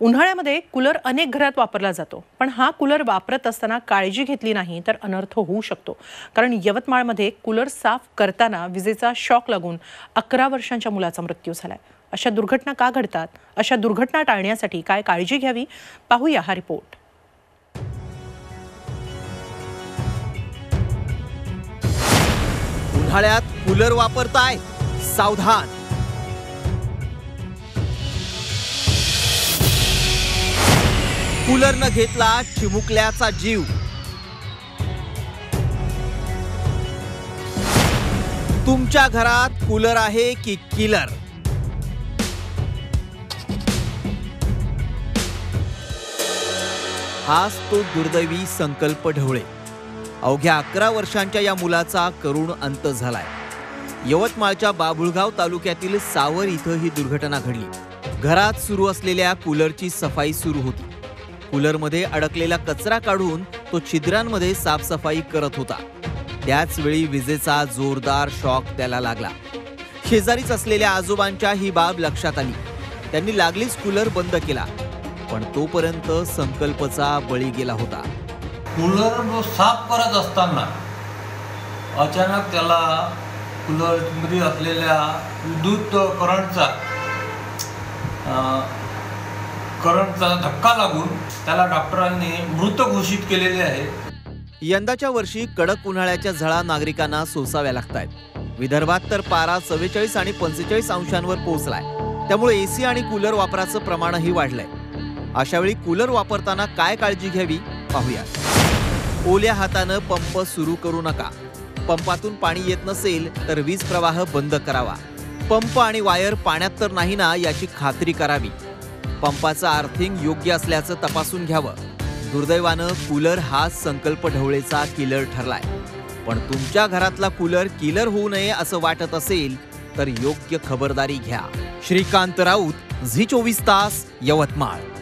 उन्हाळ्यामध्ये कूलर अनेक घरात वापरला जातो पण हा कूलर वापरत असताना काळजी घेतली नाही तर अनर्थ होऊ शकतो. कारण यवतमाळमध्ये कूलर साफ करताना विजेचा शॉक लागून अकरा वर्षांच्या मुलाचा मृत्यू झालाय. अशा दुर्घटना का घडतात? अशा दुर्घटना टाळण्यासाठी काय काळजी घ्यावी? पाहूया हा रिपोर्ट. उन्हाळ्यात कूलर वापरताय सावधान. कूलरनं घेतला चिमुकल्याचा जीव. तुमच्या घरात कूलर आहे की किलर? हाच तो दुर्दैवी संकल्प ढवळे. अवघ्या अकरा वर्षांच्या या मुलाचा करुण अंत झालाय. यवतमाळच्या बाभुळगाव तालुक्यातील सावर इथं ही दुर्घटना घडली. घरात सुरू असलेल्या कूलरची सफाई सुरू होती. कूलरमध्ये अडकलेला कचरा काढून तो छिद्रांमध्ये साफसफाई करत होता. त्याच वेळी विजेचा जोरदार शॉक त्याला लागला. शेजारीच असलेल्या आजोबांच्या ही बाब लक्षात आली. त्यांनी लागलीच कूलर बंद केला पण तोपर्यंत संकल्पचा बळी गेला होता. कूलर साफ करत असताना अचानक त्याला कूलरमध्ये असलेल्या विद्युत करंटचा करंटचा धक्का लागून त्याला डॉक्टरांनी मृत घोषित केलेले आहे. यंदाच्या वर्षी कडक उन्हाळ्याच्या झळा नागरिकांना सोसाव्या लागतायत. विदर्भात तर पारा चव्वेचाळीस आणि पंचेचाळीस अंशांवर पोहोचलाय. त्यामुळे एसी आणि कूलर वापराचं प्रमाणही वाढलंय. अशावेळी कूलर वापरताना काय काळजी घ्यावी? पाहूया ओल्या हातानं पंप सुरू करू नका. पंपातून पाणी येत नसेल तर वीज प्रवाह बंद करावा. पंप आणि वायर पाण्यात तर नाही ना याची खात्री करावी. पंपाचं आर्थिंग योग्य असल्याचं तपासून घ्यावं. दुर्दैवानं कूलर हा संकल्प ढवळेचा किलर ठरलाय. पण तुमच्या घरातला कूलर किलर होऊ नये असं वाटत असेल तर योग्य खबरदारी घ्या. श्रीकांत राऊत झी चोवीस तास यवतमाळ.